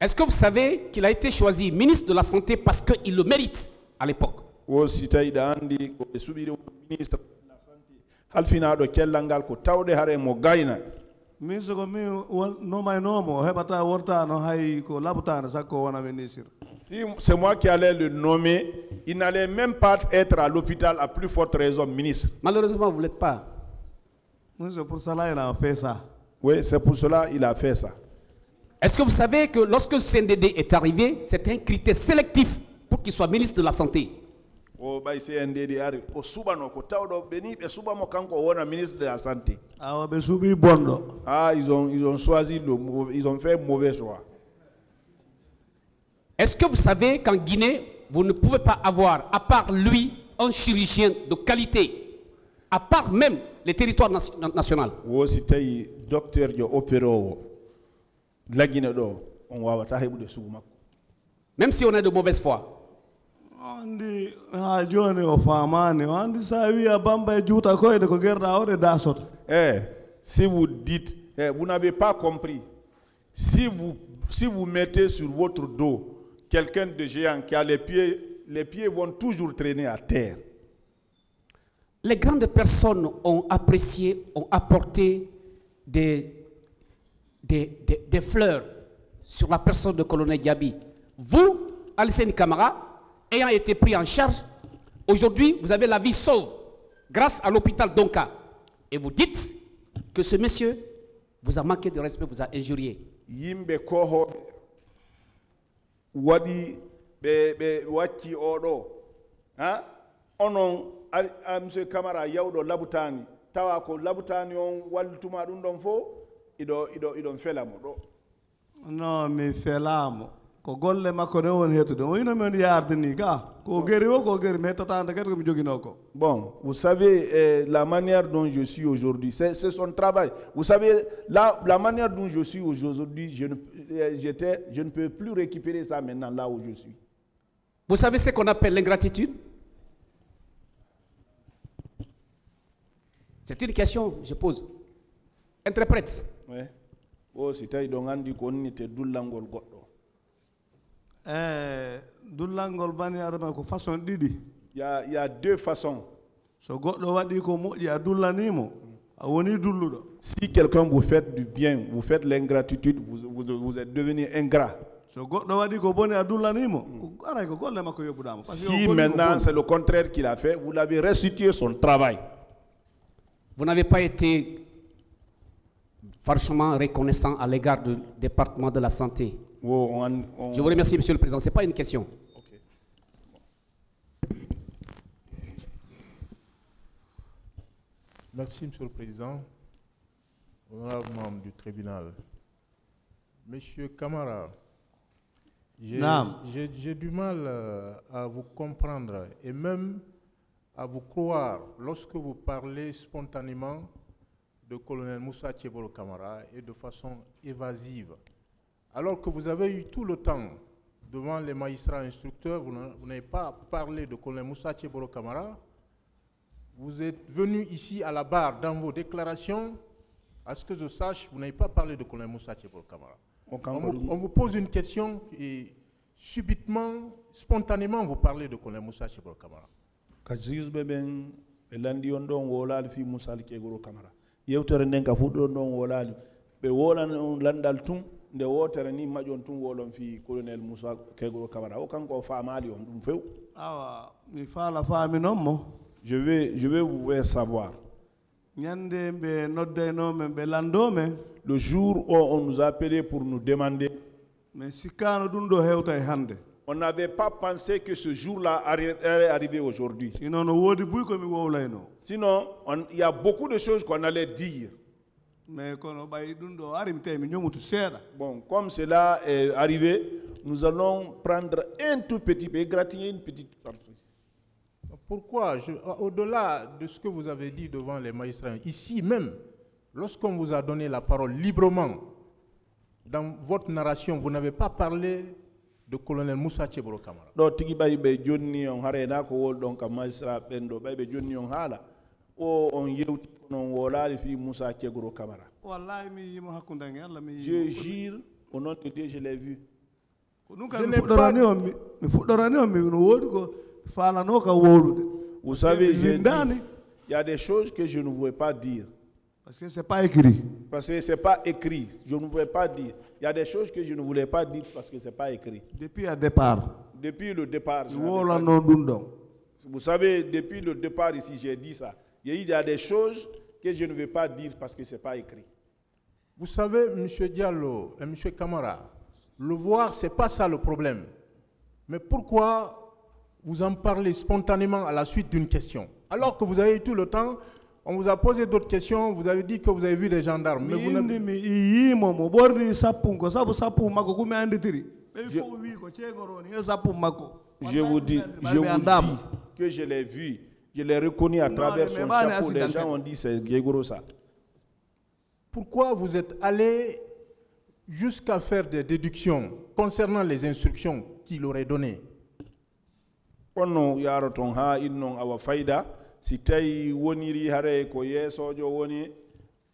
Est-ce que vous savez qu'il a été choisi ministre de la Santé parce qu'il le mérite à l'époque? Si tawiɗa anndi ko ɓe suɓiri ministre de la santé. Halfinaɗo kellal ngal ko tawde hare mo gayna. Min soko min won- nomaynomo o heɓata wortano hay ko labtano sakko wona ministre si c'est moi qui allais le nommer il n'allait même pas être à l'hôpital à plus forte raison ministre. Malheureusement, vous ne l'êtes pas. so pour cela ina fait ça. Oui c'est pour cela il a fait ça Est-ce que vous savez que lorsque le CNDD est arrivé, c'est un critère sélectif pour qu'il soit ministre de la Santé? Ah ils ont ils ont choisi le ils ont fait mauvais choix. Est-ce que vous savez qu'en Guinée, vous ne pouvez pas avoir, à part lui, un chirurgien de qualité, à part même les territoires nation- nationaux? Docteur Même si on est de mauvaise foi. si vous dites, eh, vous n'avez pas compris. Si vous, si vous mettez sur votre dos quelqu'un de géant qui a les pieds, les pieds vont toujours traîner à terre. Les grandes personnes ont apprécié, ont apporté des, des, fleurs sur la personne de colonel Diaby. Vous, Alcine Camara, ayant été pris en charge, aujourd'hui, vous avez la vie sauve grâce à l'hôpital Donka. Et vous dites que ce monsieur vous a manqué de respect, vous a injurié. yimɓe kohoɓe waɗi ɓe ɓe wacci oɗo ha onon a- a monsieur camara yawɗo labutani tawa ko labutani on wallituma ɗum iɗo iɗo iɗon felamo ɗo non mi felamo ko golle makko ne woni hettude o yarde ni ga ko gueri o ko gueri mi hettatande kadi komi joguino ko Bon, vous savez, euh, la manière dont je suis aujourd'hui, c'est c'est son travail. Vous savez, la, la manière dont je suis aujourd'hui, je, ne- euh, j'étais- je ne peux plus récupérer ça maintenant là où je suis. Vous savez ce qu'on appelle l'ingratitude? C'est une question, je pose. Interprète. Ouais. Si tawi ɗon anndi ko wonnite dullangol goɗɗo. E dullangol bani adama ko façon ɗiɗi. Il y a, deux façons. So goɗɗo waɗi ko moƴƴi a dullanimo a woni dulluɗo. Si quelqu'un vous fait du bien vous faites l'ingratitude vous, vous, vous êtes devenu ingrat. So goɗɗo waɗi ko boni a dullanimo ko aray ko golle makko yoɓɓudama par ce que o si maintenant c'est le contraire qu'il a fait vous l'avez restitué son travail. Vous n'avez pas été franchement reconnaissant à l'égard du département de la santé. On- on- Je vous remercie, Monsieur le Président. Ce n'est pas une question. Merci, Monsieur le Président. Honorable membre du tribunal. Monsieur Camara, j'ai du mal euh, à vous comprendre et même à vous croire lorsque vous parlez spontanément de colonel Moussa Tchebolo Camara et de façon évasive. Alors que vous avez eu tout le temps devant les magistrats instructeurs, vous n'a- vous n'avez pas parlé de colonel Moussa Tchebolo Camara, vous êtes venu ici à la barre dans vos déclarations. À ce que je sache, vous n'avez pas parlé de colonel Moussa Tchebol Kamara. on vous- pose une question et subitement, spontanément, vous parlez de colonel Moussa Tchebol Kamara. ka jusɓe ɓen ɓe landi on ɗon wolali fi moussal kegoro camara yewtere nden ka fuɗɗon ɗon wolali ɓe wolani on landal tun nde wotere ni maƴon tun wolon fi colonel moussa kegoro camara. O kanko o famali on ɗum few. Awa mi faala faami noon mo. Je vais je vais vous faire savoir. Ñande ɓe noddaynomen ɓe landomen le jour où on nous a appelé pour nous demander mais sikkano ɗum ɗo hewta e hannde on n'avait pas pensé que ce jour-là allait arriver aujourd'hui. Sinon il y a beaucoup de choses qu'on allait dire. Bon, comme cela est arrivé, nous allons prendre un tout petit peu, égratigner une petite partie. Pourquoi Au-delà de ce que vous avez dit devant les magistrats, ici même, lorsqu'on vous a donné la parole librement, dans votre narration, vous n'avez pas parlé de colonel Moussa Tchebolo Kamara. ɗo tigi ɓay ɓe jonni on harena ko wol ɗon ka magistrat ɓen ɗo ɓay ɓe jonni on haala. O on yewti kono wolali fi moussa cegoro camara. Wallahi mi yimo hakkude nge allah mi je jure au nom de dieu je l'ai vu. Je kam fuɗɗorani pas- on mi mi fuɗɗorani on mi no woodi ko falano ka wowlude Vous savez, j'ai dit, windani il y a des choses que je ne pouvais pas dire. Par ce que c'est pas écrit Parce que ce n'est pas écrit. Je ne pouvais pas dire. Il y a des choses que je ne voulais pas dire parce que ce n'est pas écrit. depuis a départ Depuis le départ, vous savez, depuis le départ ici, j'ai dit ça. Il y a- il y a des choses que je ne vais pas dire parce que ce n'est pas écrit. Vous savez, M. Diallo et M. Kamara, le voir, ce n'est pas ça le problème. Mais pourquoi vous en parlez spontanément à la suite d'une question? Alors que vous avez eu tout le temps, on vous a posé d'autres questions, vous avez dit que vous avez vu des gendarmes. Mais vous makko Je vous dis, je vous dis que je l'ai vu. Je l'ai reconnu à travers son chapeau. Les gens ont dit c'est ça. Pourquoi vous êtes allé jusqu'à faire des déductions concernant les instructions qu'il aurait données? Si tawi woniri hare ko yeesojo woni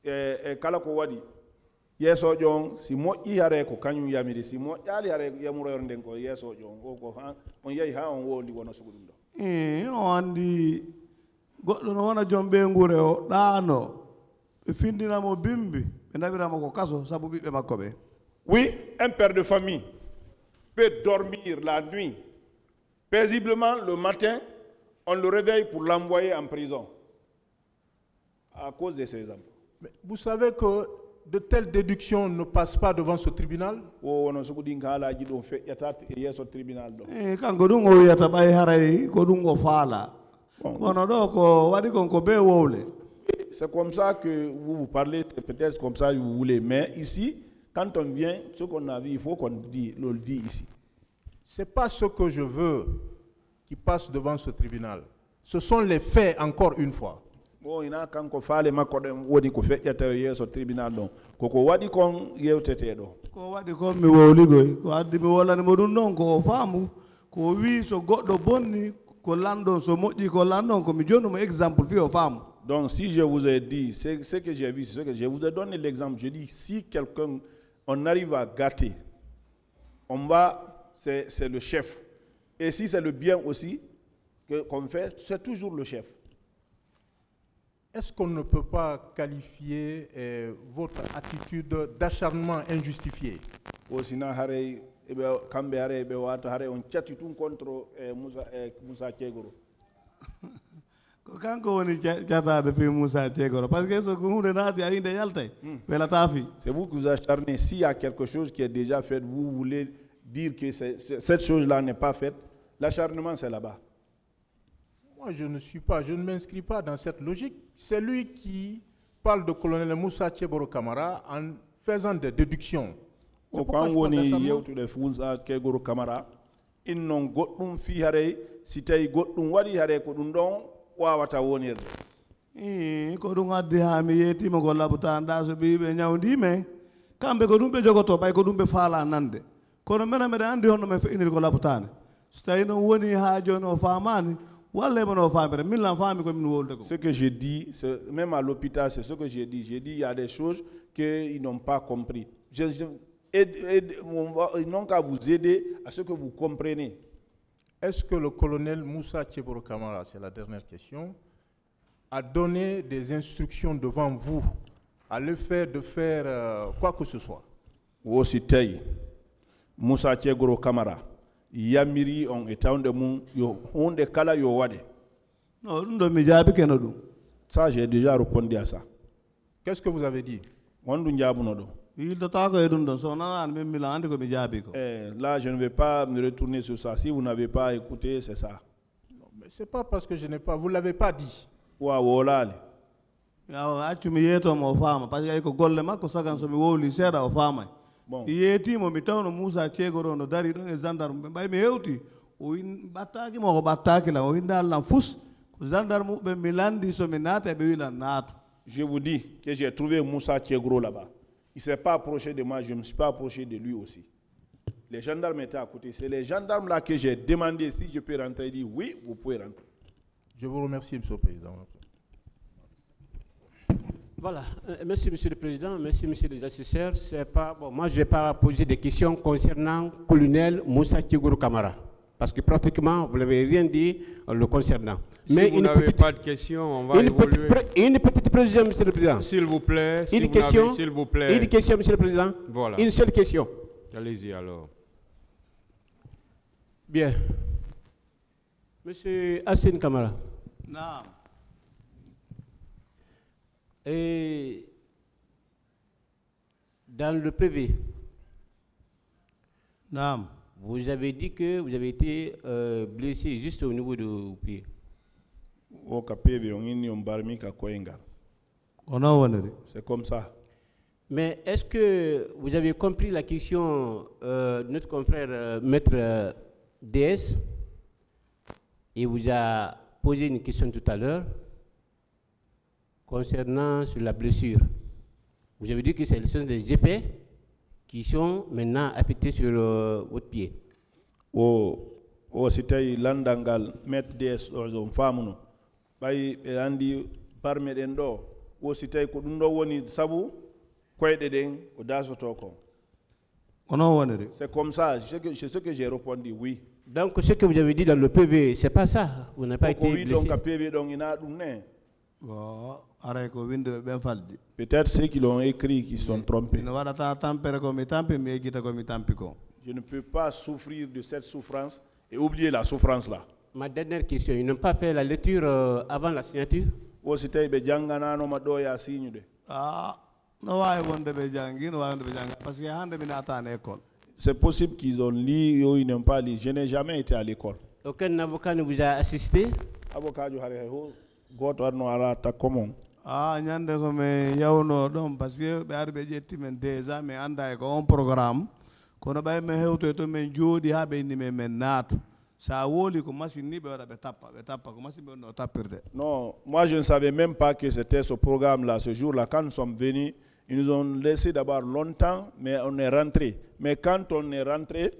e, e kala ko waɗi yeesojo on si moƴƴi hare ko kañum yamiri si moƴƴali hare yamuroyor nden ko yeesojo on o ko ha on ha on wondi wona sugu ɗum ɗo. I o goɗɗo no wona joom ɓe ngure o ɗaano ɓe findinamo bimbi ɓe nawiramo ko kaso sabu ɓiɓɓe makko ɓe. Oui un père de famille peut dormir la nuit paisiblement le matin on le réveille pour l'envoyer en prison. À cause de ses enfants Mais Vous savez que de telles déductions ne passent pas devant ce tribunal? C'est comme ça que vous vous parlez, c'est peut-être comme ça que vous voulez. Mais ici, quand on vient, ce qu'on a vu, il faut qu'on le dit ici. C'est pas ce que je veux qui passe devant ce tribunal. Ce sont les faits, encore une fois. Donc si je vous ai dit c'est ce que j'ai vu c'est ce que je vous ai donné l'exemple. Je dis si quelqu'un on arrive à gâter on va c'est le chef et si c'est le bien aussi que qu'on fait c'est toujours le chef. Est-ce qu'on ne peut pas qualifier euh, votre attitude d'acharnement injustifié? O sina haray eɓe kamɓe haray ɓe wata haray on catti tun contre e moussa e moussa ceegoro ko kanko woni ca- catade fi moussa ceegoro par ce que so ko hunde naati a inde yaltay welata fi c'est vous qui vous acharnez. S'il y a quelque chose qui est déjà fait vous voulez dire que cette chose là n'est pas faite l'acharnement c'est là-bas Moi, je ne suis pas, je ne m'inscris pas dans cette logique. C'est lui qui parle de colonel Moussa Tcheboro Kamara en faisant des déductions. O kan woni yewtude camara goɗɗum fi haray si tawi goɗɗum waɗi haray ko ɗum ɗon wawata wonirde i ko ɗum addi ha mi yeetima ko labutan ɗa so ɓiɓe ñawdime kamɓe ko ɗum ɓe jogoto ɓay ko ɗum ɓe faala nande kono minen meɗen andi honno men feƴiniri ko labutane so tawi noon woni ha joni o famani walla e mon o famire min lan faami komin wolde ko ce que je dis c'est- même à l'hôpital c'est ce que j'ai dit. J'ai dit il y a des choses qu'ils n'ont pas compris. Je, je- aide- aide- on va- ils n'ont qu'à vous aider à ce que vous comprenez Est-ce que le colonel Moussa Tcheboro Kamara, c'est la dernière question, a donné des instructions devant vous à le faire de faire euh, quoi que ce soit? Moussa ceegoro camara yamiri on e tawde mum yo hunde kala yo waɗe no ɗum ɗo mi jaabi keno ɗum ça j'ai déjà répondu à ça Qu'est-ce que vous avez dit honɗum jaabuno ɗo yildotako e ɗum ɗon so nanani min milan andi komi jaabi ko Eh, là je ne vais pas me retourner sur ça si vous n'avez pas écouté c'est ça Non, mais c'est pas parce que je n'ai pas, vous l'avez pas dit. wa wolali yaw accu mi yeetomo o faama par ce que ay ko golle makko sagan somi wowli seeɗa o faamay no dari hewti o o lan fus ko je vous dis que j'ai trouvé Moussa Tiegro là-bas. Il s'est pas approché de moi je ne me suis pas approché de lui aussi. Les gendarmes étaient à côté. C'est les gendarmes là que j'ai demandé si je peux rentrer. Il dit oui vous pouvez rentrer. Je vous remercie, Monsieur le Président. Voilà, Euh, merci Monsieur le Président, merci Monsieur les assesseurs. C'est pas, bon, moi je ne vais pas poser des questions concernant colonel Moussa Tchiguru Kamara, parce que pratiquement vous n'avez rien dit euh, le concernant. Si vous une n'avez petite, pas de questions, on va une, petite, évoluer. pré- une petite précision, Monsieur le Président. S'il vous plaît, si Une vous question, s'il vous plaît. une question, Monsieur le Président. Voilà. Une seule question. Allez-y alors. Bien. Monsieur Hassan Kamara. naam Et dans le PV, vous avez dit que vous avez été euh, blessé juste au niveau du pied. woniri c'est comme ça. Mais est-ce que vous avez compris la question euh, de notre confrère euh, Maître euh, DS Il vous a posé une question tout à l'heure concernant sur la blessure. Vous avez dit que c'est sont des effets qui sont maintenant affectés sur euh, votre pied. o o si tawi landal ngal met ds ɗo on faamuno ɓay ɓe anndi barme ɗen ɗo o si tawi ko ɗum ɗo woni sabu koyɗe ɗen ko dasoto kon onon woniri c'est comme ça c'est ce que- j'ai répondu oui Donc ce que vous avez dit dans le PV, c'est pas ça. Vous n'avez pas ko été blessé. ka peeɓe ɗon ina ɗum ne peut-être ceux qui l'ont écrit qui sont trompés. je ne peux pas souffrir de cette souffrance et oublier la souffrance là Ma dernière question, ils n'ont pas fait la lecture euh, avant la signature? O si tawi ɓe janngananoma ɗo ya signude a no wawi wonde ɓe janggi no wawi wonde ɓe jangga par ce que hande mi natani école. C'est possible qu'ils ont lu ou ils n'ont pas lu. Je n'ai jamais été à l'école. Aucun avocat ne vous a assisté? Avocat ho goto arno ala takko mon a ñande ko mi yawno ɗon par ce que ɓe ari ɓe ƴetti men déjà mi anda e ko on programme kono ɓay min hewtoy to min jooɗi ha ɓe inni men men naatu sa wooli ko machine ni ɓe waɗa ɓe tappa ɓe tappa ko machine ɓe wonno tappirde Non, moi je ne savais même pas que c'était ce programme-là, ce jour-là. Quand nous sommes venus, ils nous ont laissé d'abord longtemps, mais on est rentré. Mais quand on est rentré,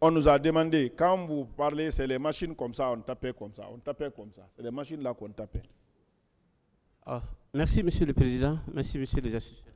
on nous a demandé, quand vous parlez, c'est les machines comme ça, on tapait comme ça, on tapait comme ça. C'est les machines là qu'on tapait. Ah, Merci, Monsieur le Président. Merci, Monsieur les assesseurs.